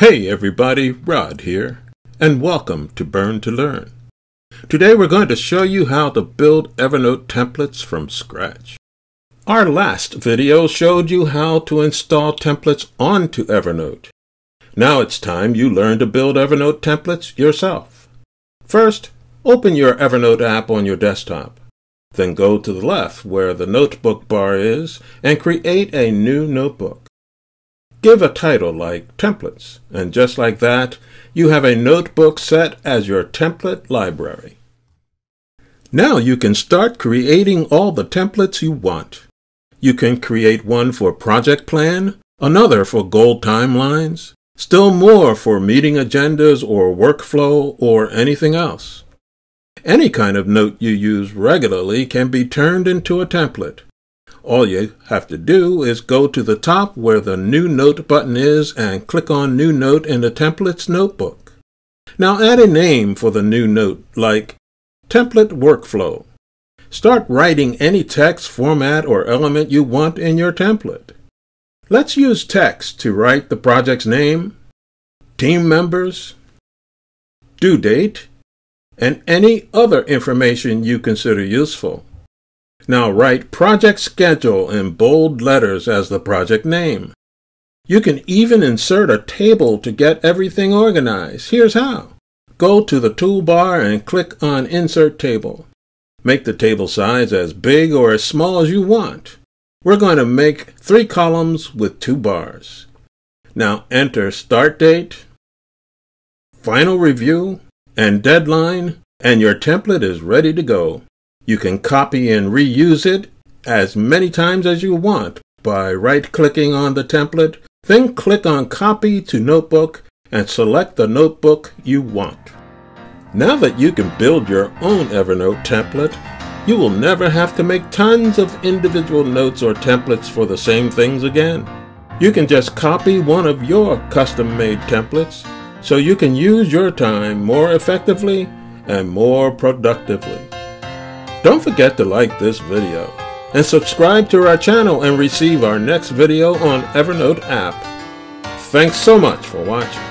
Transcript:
Hey everybody, Rod here, and welcome to Burn to Learn. Today we're going to show you how to build Evernote templates from scratch. Our last video showed you how to install templates onto Evernote. Now it's time you learn to build Evernote templates yourself. First, open your Evernote app on your desktop. Then go to the left where the notebook bar is and create a new notebook. Give a title like Templates, and just like that, you have a notebook set as your template library. Now you can start creating all the templates you want. You can create one for project plan, another for goal timelines, still more for meeting agendas or workflow or anything else. Any kind of note you use regularly can be turned into a template. All you have to do is go to the top where the New Note button is and click on New Note in the Templates notebook. Now add a name for the new note like Template Workflow. Start writing any text, format, or element you want in your template. Let's use text to write the project's name, team members, due date, and any other information you consider useful. Now write project schedule in bold letters as the project name. You can even insert a table to get everything organized. Here's how. Go to the toolbar and click on Insert Table. Make the table size as big or as small as you want. We're going to make three columns with two bars. Now enter start date, final review, and deadline, and your template is ready to go. You can copy and reuse it as many times as you want by right-clicking on the template, then click on Copy to Notebook and select the notebook you want. Now that you can build your own Evernote template, you will never have to make tons of individual notes or templates for the same things again. You can just copy one of your custom-made templates so you can use your time more effectively and more productively. Don't forget to like this video and subscribe to our channel and receive our next video on Evernote app. Thanks so much for watching.